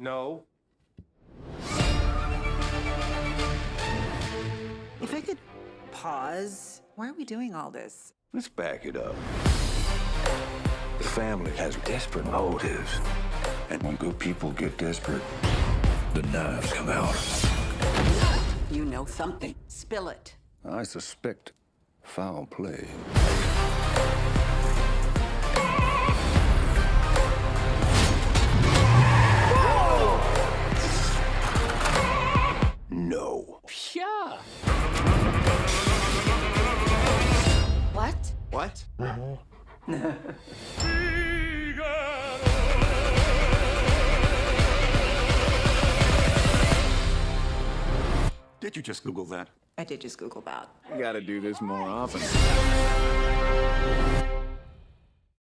No. If I could pause, why are we doing all this? Let's back it up. The family has desperate motives. And when good people get desperate, the knives come out. You know something. Spill it. I suspect foul play. No. Yeah. What? What? Did you just Google that? I did just Google that. You gotta do this more often.